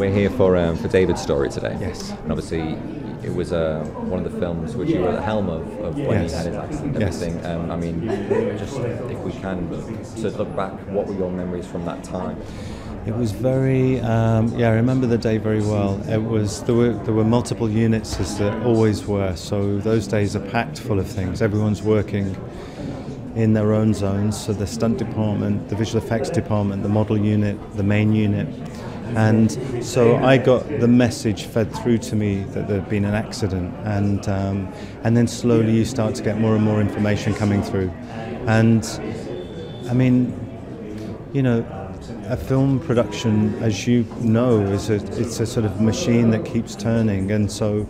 We're here for um, for David's story today. Yes. And obviously, it was uh, one of the films which you were at the helm of, of when Yes. he had his accident and Yes. everything. Um, I mean, just if we can, to look back, what were your memories from that time? It was very, um, yeah, I remember the day very well. It was there were there were multiple units as there always were. So those days are packed full of things. Everyone's working in their own zones. So the stunt department, the visual effects department, the model unit, the main unit. And so I got the message fed through to me that there had been an accident, and um, and then slowly you start to get more and more information coming through, and I mean, you know, a film production, as you know, is a it's a sort of machine that keeps turning, and so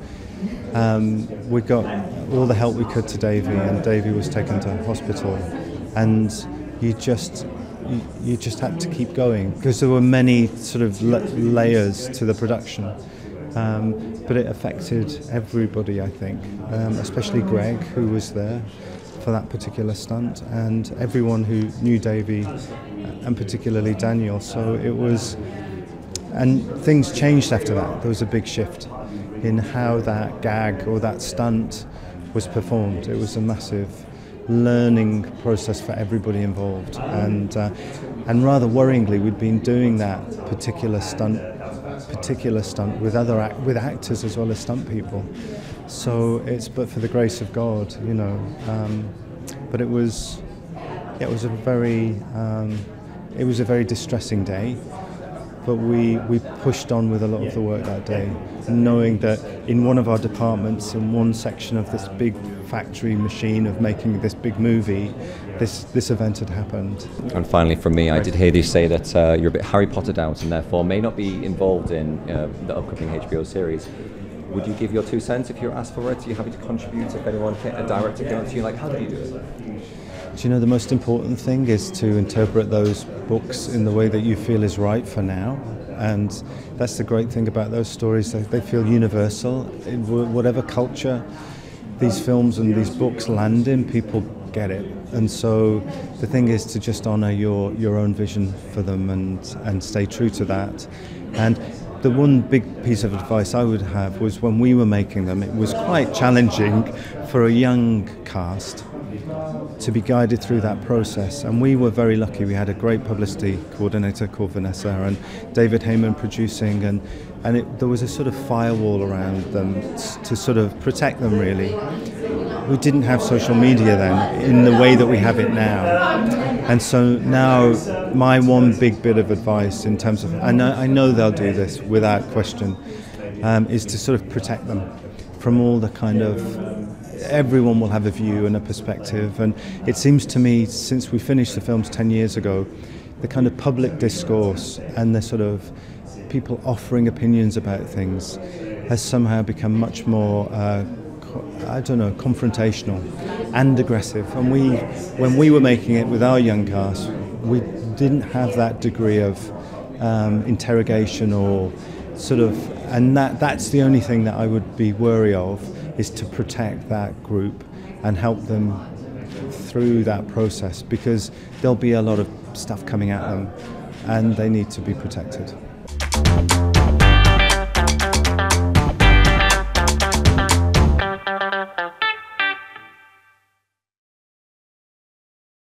um, we got all the help we could to Davy, and Davy was taken to hospital, and you just you, just had to keep going because there were many sort of la- layers to the production. Um, but it affected everybody, I think, um, especially Greg, who was there for that particular stunt, and everyone who knew Davy, and particularly Daniel. So it was, and things changed after that. There was a big shift in how that gag or that stunt was performed. It was a massive learning process for everybody involved, and uh, and rather worryingly, we'd been doing that particular stunt, particular stunt with other act- with actors as well as stunt people. So it's but for the grace of God, you know. Um, but it was it was a very um, it was a very distressing day but we, we pushed on with a lot of the work that day, knowing that in one of our departments, in one section of this big factory machine of making this big movie, this, this event had happened. And finally, from me, I did hear you say that uh, you're a bit Harry Pottered out and therefore may not be involved in uh, the upcoming HBO series. Would you give your two cents if you're asked for it? Are you happy to contribute if anyone, a director came up to you like, how do you do it? Do you know the most important thing is to interpret those books in the way that you feel is right for now? And that's the great thing about those stories, they, they feel universal. In wh- whatever culture these films and these books land in, people get it. And so the thing is to just honour your, your own vision for them and, and stay true to that. And the one big piece of advice I would have was when we were making them, it was quite challenging for a young cast to be guided through that process. And we were very lucky. We had a great publicity coordinator called Vanessa and David Heyman producing, and, and it, there was a sort of firewall around them to sort of protect them, really. We didn't have social media then in the way that we have it now. And so now, my one big bit of advice in terms of, I I know they'll do this without question, um, is to sort of protect them from all the kind of everyone will have a view and a perspective. And it seems to me, since we finished the films 10 years ago, the kind of public discourse and the sort of people offering opinions about things has somehow become much more, uh, I don't know, confrontational and aggressive. And we, when we were making it with our young cast, we didn't have that degree of um, interrogation or sort of, and that, that's the only thing that I would be wary of is to protect that group and help them through that process because there'll be a lot of stuff coming at them and they need to be protected.